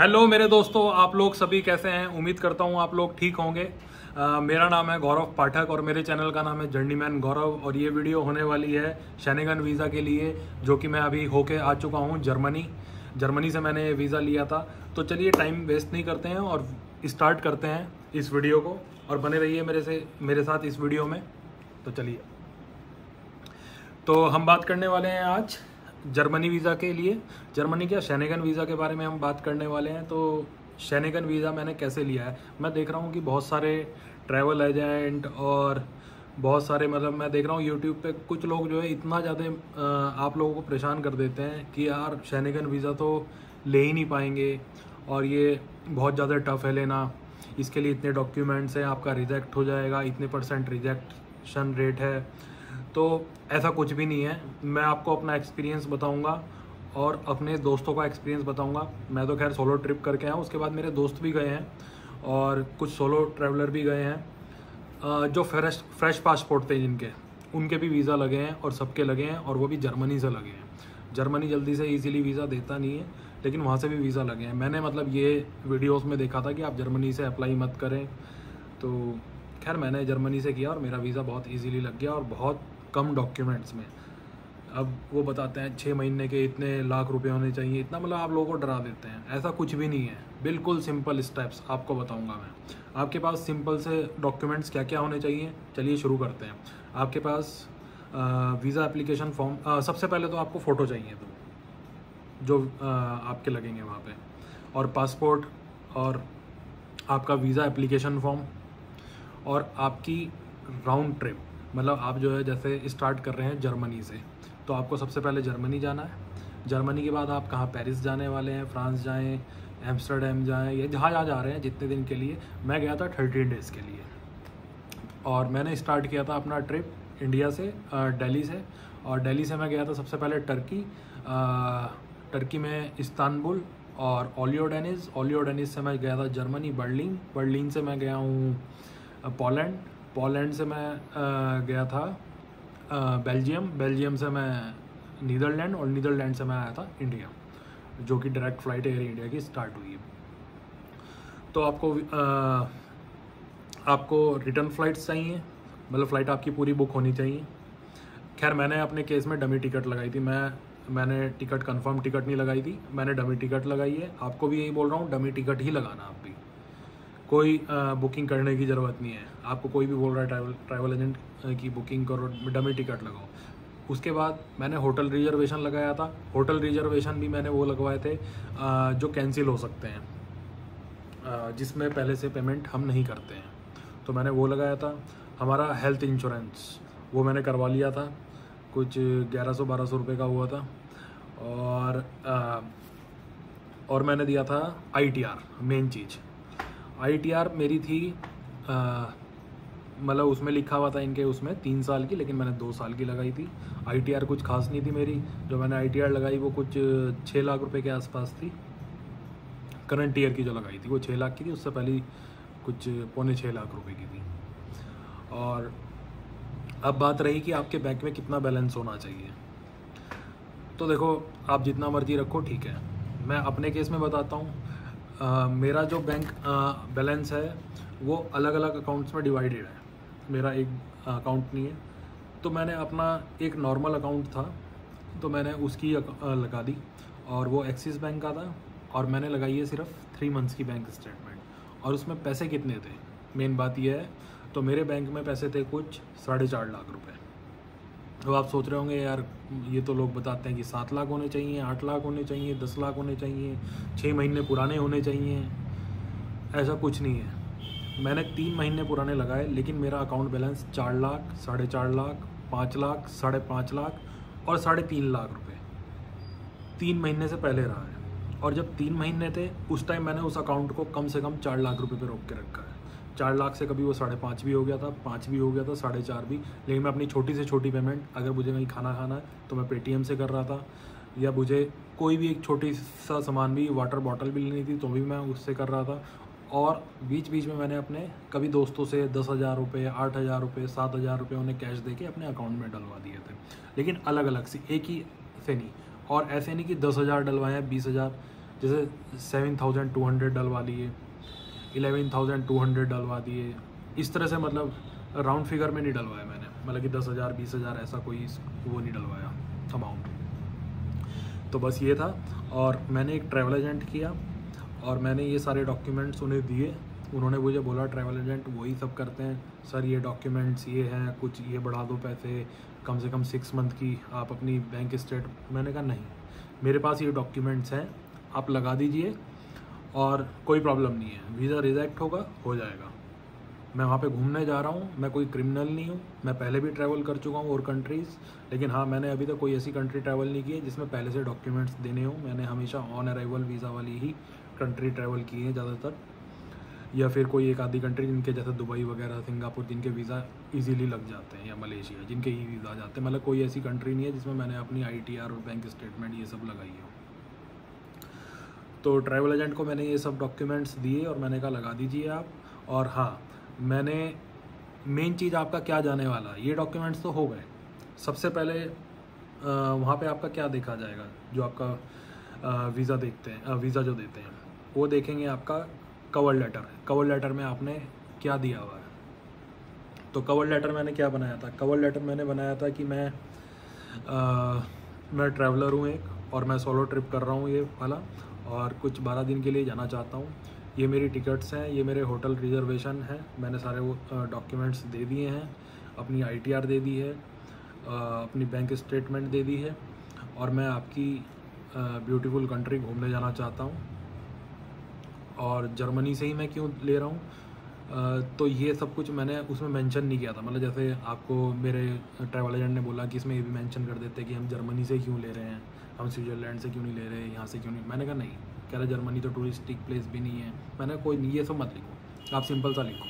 Hello मेरे दोस्तों आप लोग सभी कैसे हैं? उम्मीद करता हूँ आप लोग ठीक होंगे। अ, मेरा नाम है गौरव पाठक और मेरे चैनल का नाम है जर्नीमैन गौरव और ये वीडियो होने वाली है शैनिगन वीज़ा के लिए जो कि मैं अभी होके आ चुका हूँ जर्मनी। जर्मनी से मैंने ये वीज़ा लिया था। तो चलिए टाइम वेस्ट नहीं करते हैं और स्टार्ट करते हैं इस वीडियो को। और बने रहिए मेरे से मेरे साथ इस वीडियो में। तो चलिए। तो हम बात करने वाले हैं आज। जर्मनी वीज़ा के लिए। जर्मनी क्या, शैनेगन वीज़ा के बारे में हम बात करने वाले हैं तो शैनेगन वीज़ा मैंने कैसे लिया है? मैं देख रहा हूँ कि बहुत सारे ट्रैवल एजेंट और बहुत सारे मतलब मैं देख रहा हूँ यूट्यूब पे कुछ लोग जो है इतना ज़्यादा आप लोगों को परेशान कर देते हैं कि यार शैनेगन वीज़ा तो ले ही नहीं पाएँगे और ये बहुत ज़्यादा टफ है लेना। इसके लिए इतने डॉक्यूमेंट्स हैं, आपका रिजेक्ट हो जाएगा, इतने परसेंट रिजेक्शन रेट है। तो ऐसा कुछ भी नहीं है। मैं आपको अपना एक्सपीरियंस बताऊँगा और अपने दोस्तों का एक्सपीरियंस बताऊँगा। मैं तो खैर सोलो ट्रिप करके आया उसके बाद मेरे दोस्त भी गए हैं और कुछ सोलो ट्रैवलर भी गए हैं। जो फ्रेश फ्रेश पासपोर्ट थे जिनके, उनके भी वीज़ा लगे हैं और सबके लगे हैं और वो भी जर्मनी से लगे हैं। जर्मनी जल्दी से इजीली वीज़ा देता नहीं है, लेकिन वहाँ से भी वीज़ा लगे हैं। मैंने मतलब ये वीडियोस में देखा था कि आप जर्मनी से अप्लाई मत करें। तो खैर मैंने जर्मनी से किया और मेरा वीज़ा बहुत इजीली लग गया और बहुत कम डॉक्यूमेंट्स में। अब वो बताते हैं छः महीने के इतने लाख रुपए होने चाहिए इतना मतलब आप लोगों को डरा देते हैं। ऐसा कुछ भी नहीं है। बिल्कुल सिंपल स्टेप्स आपको बताऊँगा मैं। आपके पास सिंपल से डॉक्यूमेंट्स क्या क्या होने चाहिए? चलिए शुरू करते हैं। आपके पास वीज़ा एप्लीकेशन फॉर्म सबसे पहले तो आपको फ़ोटो चाहिए तो जो अ, आपके लगेंगे वहाँ पर और पासपोर्ट और आपका वीज़ा एप्लीकेशन फॉर्म और आपकी राउंड ट्रिप मतलब आप जो है जैसे स्टार्ट कर रहे हैं जर्मनी से। तो आपको सबसे पहले जर्मनी जाना है। जर्मनी के बाद आप कहाँ पेरिस जाने वाले हैं फ्रांस जाएँ एम्स्टरडेम जाएँ, या जहाँ जहाँ जा रहे हैं जितने दिन के लिए। मैं गया था थर्टीन डेज़ के लिए। और मैंने स्टार्ट किया था अपना ट्रिप इंडिया से दिल्ली से। और दिल्ली से मैं गया था सबसे पहले टर्की टर्की में इस्तानबुल और ओलियो डेनिस ओलियो डेनिस से मैं गया था जर्मनी बर्लिन बर्लिन से मैं गया हूँ पोलैंड पोलैंड से मैं गया था बेल्जियम। बेल्जियम से मैं नीदरलैंड और नीदरलैंड से मैं आया था इंडिया, जो कि डायरेक्ट फ़्लाइट एयर इंडिया की स्टार्ट हुई है। तो आपको आपको रिटर्न फ़्लाइट्स चाहिए मतलब फ़्लाइट आपकी पूरी बुक होनी चाहिए। खैर, मैंने अपने केस में डमी टिकट लगाई थी, मैं, मैंने टिकट कंफर्म टिकट नहीं लगाई थी, मैंने डमी टिकट लगाई है। आपको भी यही बोल रहा हूँ, डमी टिकट ही लगाना आप भी। कोई बुकिंग करने की ज़रूरत नहीं है। आपको कोई भी बोल रहा है ट्रैवल ट्रैवल एजेंट की बुकिंग करो डमी टिकट लगाओ। उसके बाद मैंने होटल रिजर्वेशन लगाया था। होटल रिजर्वेशन भी मैंने वो लगवाए थे जो कैंसिल हो सकते हैं। जिसमें पहले से पेमेंट हम नहीं करते हैं। तो मैंने वो लगाया था। हमारा हेल्थ इंश्योरेंस वो मैंने करवा लिया था। कुछ ग्यारह सौ, बारह सौ रुपये का हुआ था। और और मैंने दिया था आई टी आर मेन चीज़। आई टी आर मेरी थी मतलब उसमें लिखा हुआ था इनके उसमें तीन साल की, लेकिन मैंने दो साल की लगाई थी। आई टी आर कुछ खास नहीं थी मेरी। जो मैंने आई टी आर लगाई वो कुछ छः लाख रुपए के आसपास थी। करंट ईयर की जो लगाई थी वो छः लाख की थी, उससे पहले कुछ पौने छः लाख रुपए की थी। और अब बात रही कि आपके बैंक में कितना बैलेंस होना चाहिए। तो देखो, आप जितना मर्ज़ी रखो, ठीक है। मैं अपने केस में बताता हूँ। अ, मेरा जो बैंक बैलेंस है वो अलग अलग अकाउंट्स में डिवाइडेड है। मेरा एक अकाउंट नहीं है। तो मैंने अपना एक नॉर्मल अकाउंट था तो मैंने उसकी लगा दी और वो एक्सिस बैंक का था और मैंने लगाई है सिर्फ़ थ्री मंथ्स की बैंक स्टेटमेंट और उसमें पैसे कितने थे? मेन बात यह है तो मेरे बैंक में पैसे थे कुछ साढ़े चार लाख रुपए। तो आप सोच रहे होंगे, यार, ये तो लोग बताते हैं कि सात लाख होने चाहिए, आठ लाख होने चाहिए, दस लाख होने चाहिए छः महीने पुराने होने चाहिए। ऐसा कुछ नहीं है। मैंने तीन महीने पुराने लगाए, लेकिन मेरा अकाउंट बैलेंस चार लाख, साढ़े चार लाख, पाँच लाख, साढ़े पाँच लाख और साढ़े तीन लाख रुपए। तीन महीने से पहले रहा है। और जब तीन महीने थे, उस टाइम मैंने उस अकाउंट को कम से कम चार लाख रुपए पे रोक के रखा है। चार लाख से कभी वो साढ़े पाँच भी हो गया था, पाँच भी हो गया था, साढ़े चार भी। लेकिन मैं अपनी छोटी से छोटी पेमेंट अगर मुझे कहीं खाना खाना है तो मैं पेटीएम से कर रहा था। या मुझे कोई भी एक छोटी सा सामान भी वाटर बॉटल भी लेनी थी तो भी मैं उससे कर रहा था। और बीच बीच में मैंने अपने कभी दोस्तों से दस हज़ार रुपये आठ हज़ार रुपये सात हज़ार रुपये उन्हें कैश दे के अपने अकाउंट में डलवा दिए थे। लेकिन अलग अलग से, एक ही से नहीं। और ऐसे नहीं कि दस हज़ार डलवाए, बीस हज़ार, जैसे सेवन थाउज़ेंड टू हंड्रेड डलवा लिए। इलेवन थाउज़ेंड टू हंड्रेड डलवा दिए। इस तरह से मतलब राउंड फिगर में नहीं डलवाया मैंने। मतलब कि दस हज़ार, बीस हज़ार ऐसा कोई वो नहीं डलवाया अमाउंट तो बस ये था। और मैंने एक ट्रैवल एजेंट किया और मैंने ये सारे डॉक्यूमेंट्स उन्हें दिए। उन्होंने मुझे बोला ट्रैवल एजेंट वही सब करते हैं। सर, ये डॉक्यूमेंट्स ये हैं, कुछ ये बढ़ा दो पैसे। कम से कम सिक्स मंथ की आप अपनी बैंक स्टेट मैंने कहा, नहीं। मेरे पास ये डॉक्यूमेंट्स हैं। आप लगा दीजिए। और कोई प्रॉब्लम नहीं है। वीज़ा रिजेक्ट होगा, हो जाएगा। मैं वहाँ पे घूमने जा रहा हूँ, मैं कोई क्रिमिनल नहीं हूँ। मैं पहले भी ट्रैवल कर चुका हूँ और कंट्रीज़ लेकिन हाँ मैंने अभी तक कोई ऐसी कंट्री ट्रैवल नहीं की है जिसमें पहले से डॉक्यूमेंट्स देने हों। मैंने हमेशा ऑन अराइवल वीज़ा वाली ही कंट्री ट्रैवल की है ज़्यादातर। या फिर कोई एक आधी कंट्री जिनके जैसे दुबई वगैरह, सिंगापुर, जिनके वीज़ा इजीली लग जाते हैं, या मलेशिया, जिनके ही वीज़ा जाते हैं। मतलब कोई ऐसी कंट्री नहीं है जिसमें मैंने अपनी आईटीआर और बैंक स्टेटमेंट ये सब लगाई हो। तो ट्रैवल एजेंट को मैंने ये सब डॉक्यूमेंट्स दिए और मैंने कहा लगा दीजिए आप। और हाँ मैंने मेन चीज़ आपका क्या जाने वाला? ये डॉक्यूमेंट्स तो हो गए। सबसे पहले वहाँ पे आपका क्या देखा जाएगा? जो आपका वीज़ा देखते हैं वीज़ा जो देते हैं वो देखेंगे आपका कवर लेटर कवर लेटर में आपने क्या दिया हुआ है? तो कवर लेटर मैंने क्या बनाया था? कवर लेटर मैंने बनाया था कि मैं आ, मैं ट्रैवलर हूँ एक और मैं सोलो ट्रिप कर रहा हूँ ये वाला। और कुछ बारह दिन के लिए जाना चाहता हूँ। ये मेरी टिकट्स हैं, ये मेरे होटल रिजर्वेशन है। मैंने सारे वो डॉक्यूमेंट्स दे दिए हैं, अपनी आईटीआर दे दी है अपनी बैंक स्टेटमेंट दे दी है और मैं आपकी ब्यूटीफुल कंट्री घूमने जाना चाहता हूँ। और जर्मनी से ही मैं क्यों ले रहा हूँ? तो ये सब कुछ मैंने उसमें मेंशन नहीं किया था। मतलब जैसे आपको मेरे ट्रैवल एजेंट ने बोला कि इसमें ये भी मेंशन कर देते कि हम जर्मनी से क्यों ले रहे हैं। हम स्विट्ज़रलैंड से क्यों नहीं ले रहे यहाँ से क्यों नहीं? मैंने कहा नहीं कह रहा जर्मनी तो टूरिस्टिक प्लेस भी नहीं है। मैंने कोई नहीं ये सब मत लिखो। आप सिंपल सा लिखो।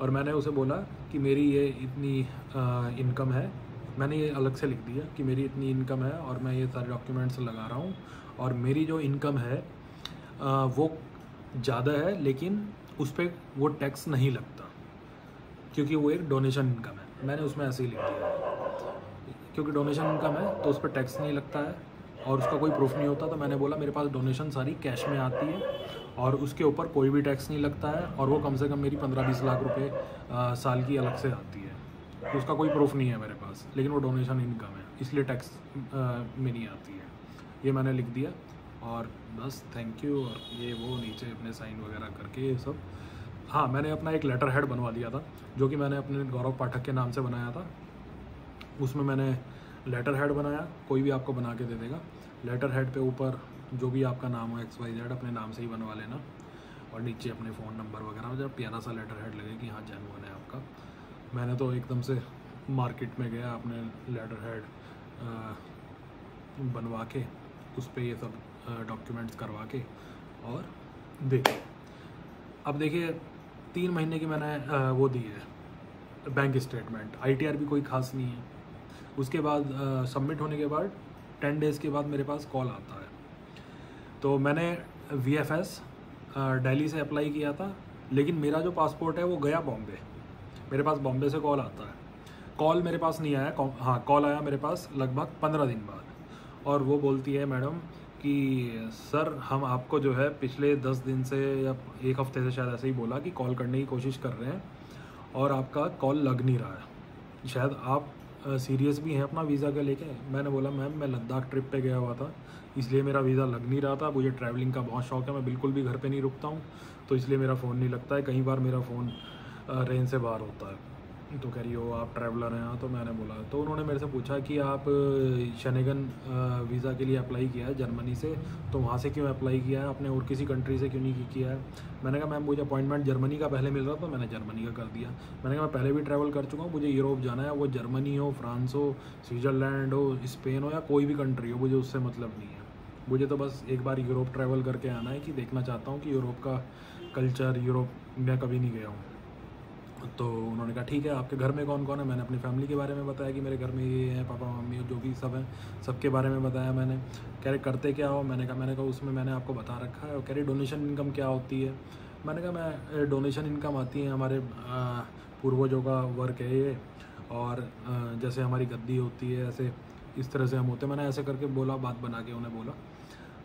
और मैंने उसे बोला कि मेरी ये इतनी इनकम है। मैंने ये अलग से लिख दिया कि मेरी इतनी इनकम है और मैं ये सारे डॉक्यूमेंट्स लगा रहा हूँ। और मेरी जो इनकम है आ, वो ज़्यादा है लेकिन उस पर वो टैक्स नहीं लगता क्योंकि वो एक डोनेशन इनकम है। मैंने उसमें ऐसे ही लिख दिया। क्योंकि डोनेशन इनकम है तो उस पर टैक्स नहीं लगता है। और उसका कोई प्रूफ नहीं होता तो मैंने बोला, मेरे पास डोनेशन सारी कैश में आती है और उसके ऊपर कोई भी टैक्स नहीं लगता है और वो कम से कम मेरी पंद्रह बीस लाख रुपए साल की अलग से आती है। तो उसका कोई प्रूफ नहीं है मेरे पास, लेकिन वो डोनेशन इनकम है, इसलिए टैक्स में नहीं आती है। ये मैंने लिख दिया और बस थैंक यू और ये वो नीचे अपने साइन वगैरह करके ये सब। हाँ मैंने अपना एक लेटर हेड बनवा दिया था, जो कि मैंने अपने गौरव पाठक के नाम से बनाया था। उसमें मैंने लेटर हेड बनाया, कोई भी आपको बना के दे देगा। लेटर हेड पे ऊपर जो भी आपका नाम हो एक्स वाई जेड अपने नाम से ही बनवा लेना। और नीचे अपने फ़ोन नंबर वगैरह जब प्यारा सा लेटर हेड लगे कि हाँ जैनवन है आपका। मैंने तो एकदम से मार्केट में गया, अपने लेटर हेड बनवा के, उस पर ये सब डॉक्यूमेंट्स करवा के और दे अब देखिए, तीन महीने की मैंने वो दी है बैंक स्टेटमेंट आईटीआर भी कोई खास नहीं है। उसके बाद सबमिट होने के बाद टेन डेज़ के बाद मेरे पास कॉल आता है। तो मैंने वी एफ़ एस डेली से अप्लाई किया था, लेकिन मेरा जो पासपोर्ट है वो गया बॉम्बे मेरे पास बॉम्बे से कॉल आता है। कॉल मेरे पास नहीं आया हाँ कॉल आया मेरे पास लगभग पंद्रह दिन बाद। और वो बोलती है, मैडम, कि, सर, हम आपको जो है पिछले दस दिन से या एक हफ़्ते से शायद ऐसे ही बोला कि कॉल करने की कोशिश कर रहे हैं और आपका कॉल लग नहीं रहा है। शायद आप सीरियस भी हैं अपना वीज़ा का लेके। मैंने बोला, मैम, मैं लद्दाख ट्रिप पे गया हुआ था, इसलिए मेरा वीज़ा लग नहीं रहा था। मुझे ट्रैवलिंग का बहुत शौक है, मैं बिल्कुल भी घर पे नहीं रुकता हूँ तो इसलिए मेरा फ़ोन नहीं लगता है। कई बार मेरा फ़ोन रेंज से बाहर होता है। तो कह रही हो, आप ट्रैवलर हैं तो मैंने बोला। तो उन्होंने मेरे से पूछा कि आप शनेगन वीज़ा के लिए अप्लाई किया है जर्मनी से? तो वहाँ से क्यों अप्लाई किया है? आपने और किसी कंट्री से क्यों नहीं किया है? मैंने कहा, मैम, मुझे अपॉइंटमेंट जर्मनी का पहले मिल रहा था मैंने जर्मनी का कर दिया। मैंने कहा, मैं पहले भी ट्रैवल कर चुका हूँ, मुझे यूरोप जाना है, वो जर्मनी हो फ्रांस हो स्विट्ज़रलैंड हो स्पेन हो, या कोई भी कंट्री हो, मुझे उससे मतलब नहीं है। मुझे तो बस एक बार यूरोप ट्रैवल करके आना है कि देखना चाहता हूँ कि यूरोप का कल्चर यूरोप मैं कभी नहीं गया हूँ। तो उन्होंने कहा, ठीक है, आपके घर में कौन कौन है? मैंने अपनी फैमिली के बारे में बताया कि मेरे घर में ये हैं, पापा, मम्मी जो भी सब हैं, सबके बारे में बताया मैंने। कह रहे, करते क्या हो? मैंने कहा मैंने कहा, उसमें मैंने आपको बता रखा है। और कह रही, डोनेशन इनकम क्या होती है? मैंने कहा, मैं, डोनेशन इनकम आती है हमारे पूर्वजों का वर्क है ये। और जैसे हमारी गद्दी होती है, ऐसे इस तरह से हम होते मैंने ऐसे करके बोला, बात बना के उन्हें बोला।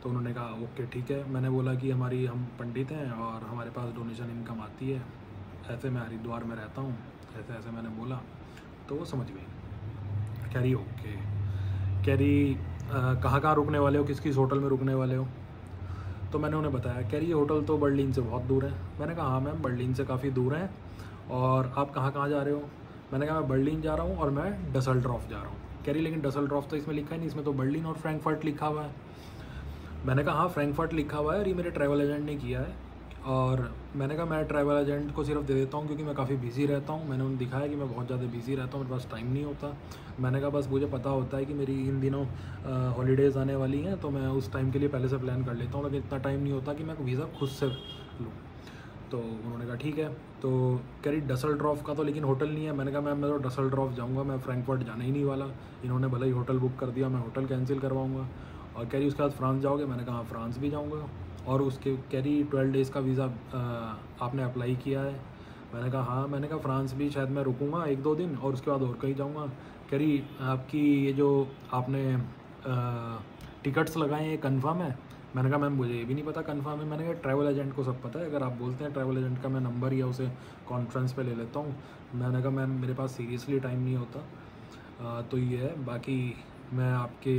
तो उन्होंने कहा, ओके, ठीक है। मैंने बोला कि हमारी, हम पंडित हैं और हमारे पास डोनेशन इनकम आती है। ऐसे मैं हरिद्वार में रहता हूँ, ऐसे ऐसे मैंने बोला तो वो समझ गई कह रही, ओके। कह रही कहाँ कहाँ रुकने वाले हो? किस किस होटल में रुकने वाले हो? तो मैंने उन्हें बताया, कह रही, ये होटल तो बर्लिन से बहुत दूर है। मैंने कहा हाँ मैम, बर्लिन से काफ़ी दूर है, और आप कहाँ कहाँ जा रहे हो? मैंने कहा, मैं बर्लिन जा रहा हूँ और मैं डसल ड्रॉफ जा रहा हूँ। कह रही, लेकिन डसल ड्रॉफ तो इसमें लिखा ही नहीं, इसमें तो बर्लिन और फ्रैंकफर्ट लिखा हुआ है। मैंने कहा हाँ फ्रैंकफर्ट लिखा हुआ है और ये मेरे ट्रैवल एजेंट ने किया है। और मैंने कहा मैं ट्रैवल एजेंट को सिर्फ़ दे देता हूँ क्योंकि मैं काफ़ी बिज़ी रहता हूँ। मैंने उन्हें दिखाया कि मैं बहुत ज़्यादा बिज़ी रहता हूँ, मेरे पास टाइम नहीं होता। मैंने कहा, बस मुझे पता होता है कि मेरी इन दिनों हॉलीडेज़ आने वाली हैं तो मैं उस टाइम के लिए पहले से प्लान कर लेता हूँ लेकिन इतना टाइम नहीं होता कि मैं वीज़ा खुद से लूँ। तो उन्होंने कहा, ठीक है। तो कह रही डसल ड्रॉफ का तो लेकिन होटल नहीं है। मैंने कहा, मैम, मैं तो डसल ड्रॉफ जाऊँगा, मैं फ्रैंकफर्ट जाना ही नहीं वाला। इन्होंने भले ही होटल बुक कर दिया, मैं होटल कैंसिल करवाऊँगा। और कह रही, उसके बाद फ्रांस जाओगे? मैंने कहा फ्रांस भी जाऊँगा। और उसके कह रही ट्वेल्व डेज़ का वीज़ा आपने अप्लाई किया है। मैंने कहा हाँ। मैंने कहा फ्रांस भी शायद मैं रुकूँगा एक दो दिन और उसके बाद और कहीं जाऊँगा। कह रही आपकी ये जो आपने टिकट्स लगाए हैं कन्फर्म है? मैंने कहा मैम मुझे ये भी नहीं पता कन्फर्म है। मैंने कहा ट्रैवल एजेंट को सब पता है? अगर आप बोलते हैं ट्रैवल एजेंट का मैं नंबर या उसे कॉन्फ्रेंस पे ले लेता हूँ। मैंने कहा मैम मेरे पास सीरियसली टाइम नहीं होता। आ, तो ये है। बाकी मैं आपके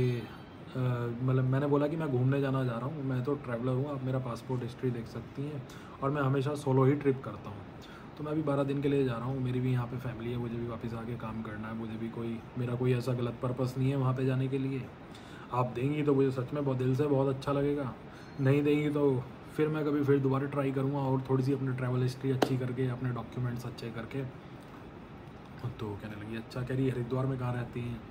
मतलब मैंने बोला कि मैं घूमने जाना जा रहा हूँ, मैं तो ट्रैवलर हूँ, आप मेरा पासपोर्ट हिस्ट्री देख सकती हैं और मैं हमेशा सोलो ही ट्रिप करता हूँ। तो मैं अभी बारह दिन के लिए जा रहा हूँ, मेरी भी यहाँ पे फैमिली है, मुझे भी वापस आके काम करना है, मुझे भी कोई, मेरा कोई ऐसा गलत पर्पस नहीं है वहाँ पे जाने के लिए। आप देंगी तो मुझे सच में बहुत, दिल से बहुत अच्छा लगेगा, नहीं देंगी तो फिर मैं कभी फिर दोबारा ट्राई करूँगा और थोड़ी सी अपनी ट्रैवल हिस्ट्री अच्छी करके, अपने डॉक्यूमेंट्स अच्छे करके। तो कहने लगी अच्छा कह रही हरिद्वार में कहाँ रहती हैं?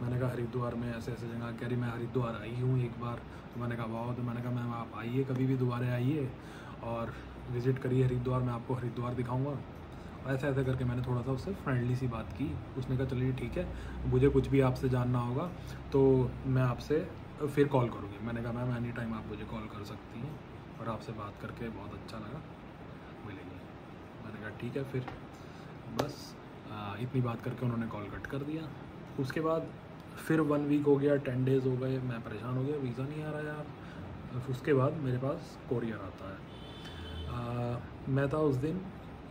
मैंने कहा, हरिद्वार में ऐसे ऐसे जगह कह रही, मैं हरिद्वार आई हूँ एक बार। तो मैंने कहा, वाह! तो मैंने कहा, मैम, आप आइए, कभी भी दोबारा आइए और विज़िट करिए हरिद्वार, मैं आपको हरिद्वार दिखाऊँगा। ऐसे ऐसे करके मैंने थोड़ा सा उससे फ्रेंडली सी बात की। उसने कहा, चलिए, ठीक है, मुझे कुछ भी आपसे जानना होगा तो मैं आपसे फिर कॉल करूँगी। मैंने कहा, मैम एनी टाइम आप मुझे कॉल कर सकती हैं। और आपसे बात करके बहुत अच्छा लगा, मिलेंगे। मैंने कहा, ठीक है, फिर। बस इतनी बात करके उन्होंने कॉल कट कर दिया। उसके बाद फिर वन वीक हो गया टेन डेज़ हो गए मैं परेशान हो गया वीज़ा नहीं आ रहा यार। उसके बाद मेरे पास कोरियर आता है। आ, मैं था उस दिन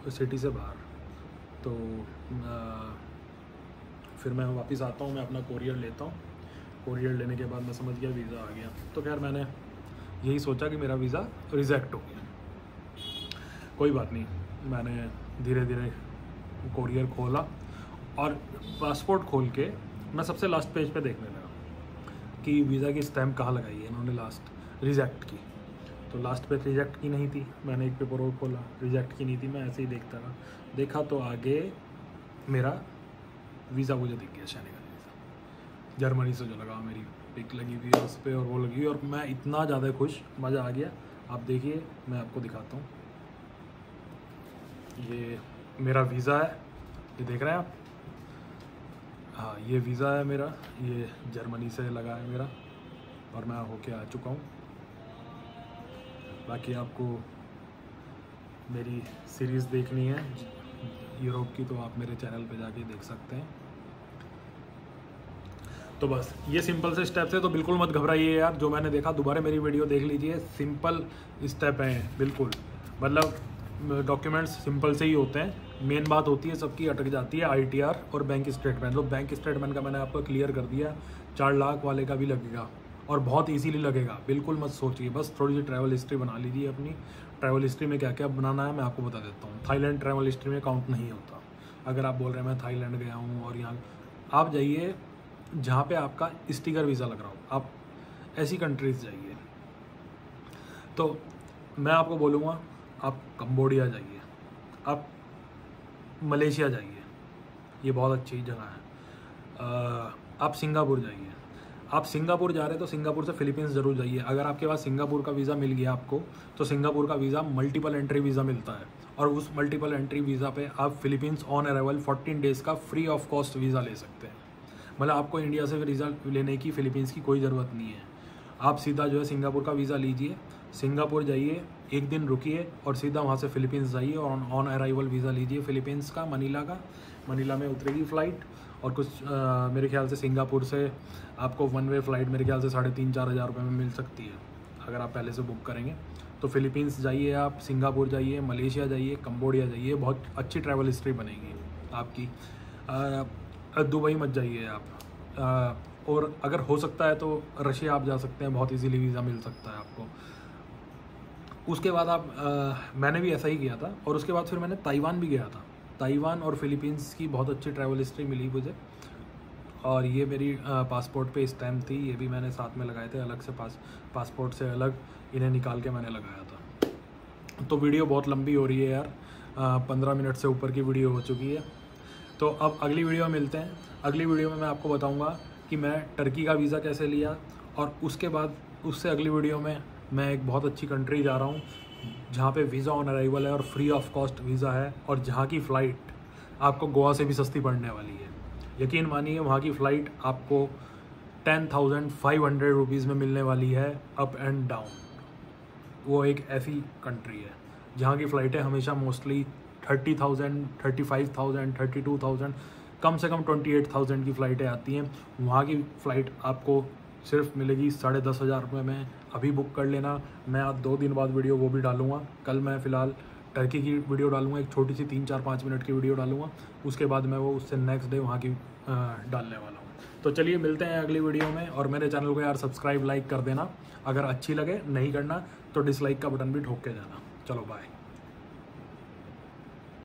सिटी से बाहर। तो आ, फिर मैं वापस आता हूँ मैं अपना कोरियर लेता हूँ। कोरियर लेने के बाद मैं समझ गया वीज़ा आ गया। तो खैर मैंने यही सोचा कि मेरा वीज़ा रिजेक्ट हो गया। कोई बात नहीं। मैंने धीरे धीरे कोरियर खोला और पासपोर्ट खोल के मैं सबसे लास्ट पेज पे देखने लगा कि वीज़ा की स्टैम्प कहाँ लगाई है, इन्होंने लास्ट रिजेक्ट की। तो लास्ट पे रिजेक्ट की नहीं थी, मैंने एक पेपर और खोला रिजेक्ट की नहीं थी, मैं ऐसे ही देखता रहा। देखा तो आगे मेरा वीज़ा मुझे दिख गया शनि वीज़ा जर्मनी से जो लगा, मेरी पिक लगी हुई है उस पर और वो लगी हुई और मैं इतना ज़्यादा खुश, मज़ा आ गया। आप देखिए, मैं आपको दिखाता हूँ। ये मेरा वीज़ा है। ये देख रहे हैं आप? हाँ ये वीज़ा है मेरा, ये जर्मनी से लगा है मेरा, और मैं होके आ चुका हूँ। बाकी आपको मेरी सीरीज़ देखनी है, यूरोप की तो आप मेरे चैनल पे जाके देख सकते हैं। तो बस, ये सिंपल से स्टेप्स है तो बिल्कुल मत घबराइए यार, जो मैंने देखा, दोबारा मेरी वीडियो देख लीजिए। सिंपल स्टेप हैं, बिल्कुल। मतलब डॉक्यूमेंट्स सिंपल से ही होते हैं। मेन बात होती है, सबकी अटक जाती है आईटीआर और बैंक स्टेटमेंट तो बैंक स्टेटमेंट का मैंने आपको क्लियर कर दिया, चार लाख वाले का भी लगेगा और बहुत इजीली लगेगा। बिल्कुल मत सोचिए, बस थोड़ी सी ट्रैवल हिस्ट्री बना लीजिए अपनी। ट्रैवल हिस्ट्री में क्या क्या बनाना है, मैं आपको बता देता हूँ। थाईलैंड ट्रैवल हिस्ट्री में काउंट नहीं होता। अगर आप बोल रहे हैं, मैं थाईलैंड गया हूँ और यहाँ, आप जाइए जहाँ पे आपका स्टिकर वीज़ा लग रहा हो। आप ऐसी कंट्रीज़ जाइए। तो मैं आपको बोलूँगा, आप कम्बोडिया जाइए। आप मलेशिया जाइए ये बहुत अच्छी जगह है। आप सिंगापुर जाइए। आप सिंगापुर जा रहे हैं तो सिंगापुर से फिलीपींस ज़रूर जाइए। अगर आपके पास सिंगापुर का वीज़ा मिल गया आपको तो सिंगापुर का वीज़ा मल्टीपल एंट्री वीज़ा मिलता है। और उस मल्टीपल एंट्री वीज़ा पे आप फिलीपींस ऑन अराइवल 14 डेज़ का फ्री ऑफ़ कॉस्ट वीज़ा ले सकते हैं। मतलब आपको इंडिया से वीज़ा लेने की, फिलीपींस की कोई ज़रूरत नहीं है। आप सीधा जो है सिंगापुर का वीज़ा लीजिए। सिंगापुर जाइए एक दिन रुकिए और सीधा वहाँ से फ़िलीपींस जाइए और ऑन अराइवल वीज़ा लीजिए फ़िलीपींस का मनीला का। मनीला में उतरेगी फ़्लाइट और कुछ आ, मेरे ख्याल से सिंगापुर से आपको वन वे फ़्लाइट मेरे ख्याल से साढ़े तीन चार हज़ार रुपये में मिल सकती है अगर आप पहले से बुक करेंगे। तो फिलीपींस जाइए आप सिंगापुर जाइए मलेशिया जाइए कम्बोडिया जाइए बहुत अच्छी ट्रैवल हिस्ट्री बनेगी आपकी। दुबई मत जाइए आप। और अगर हो सकता है तो रशिया आप जा सकते हैं बहुत इजीली वीज़ा मिल सकता है आपको। उसके बाद आप आ, मैंने भी ऐसा ही किया था और उसके बाद फिर मैंने ताइवान भी गया था। ताइवान और फिलीपींस की बहुत अच्छी ट्रैवल हिस्ट्री मिली मुझे। और ये मेरी पासपोर्ट पे स्टैम्प थी ये भी मैंने साथ में लगाए थे अलग से पास पासपोर्ट से अलग इन्हें निकाल के मैंने लगाया था। तो वीडियो बहुत लंबी हो रही है यार। पंद्रह मिनट से ऊपर की वीडियो हो चुकी है। तो अब अगली वीडियो में मिलते हैं। अगली वीडियो में मैं आपको बताऊँगा कि मैं टर्की का वीज़ा कैसे लिया और उसके बाद उससे अगली वीडियो में मैं एक बहुत अच्छी कंट्री जा रहा हूँ, जहाँ पे वीज़ा ऑन अराइवल है और फ्री ऑफ़ कॉस्ट वीज़ा है और जहाँ की फ़्लाइट आपको गोवा से भी सस्ती पड़ने वाली है। यकीन मानिए, वहाँ की फ़्लाइट आपको ten thousand five hundred rupees में मिलने वाली है अप एंड डाउन वो एक ऐसी कंट्री है, जहाँ की फ़्लाइटें हमेशा mostly thirty thousand thirty five thousand thirty two thousand कम से कम ट्वेंटी एट थाउज़ेंड की फ़्लाइटें आती हैं। वहाँ की फ़्लाइट आपको सिर्फ़ मिलेगी साढ़े दस हज़ार रुपये में। अभी बुक कर लेना। मैं आज दो दिन बाद वीडियो वो भी डालूँगा। कल मैं फ़िलहाल टर्की की वीडियो डालूँगा, एक छोटी सी तीन चार पाँच मिनट की वीडियो डालूँगा। उसके बाद मैं वो उससे नेक्स्ट डे वहाँ की डालने वाला हूँ। तो चलिए मिलते हैं अगली वीडियो में। और मेरे चैनल को यार सब्सक्राइब लाइक कर देना। अगर अच्छी लगे, नहीं करना तो डिसलाइक का बटन भी ठोक के जाना। चलो बाय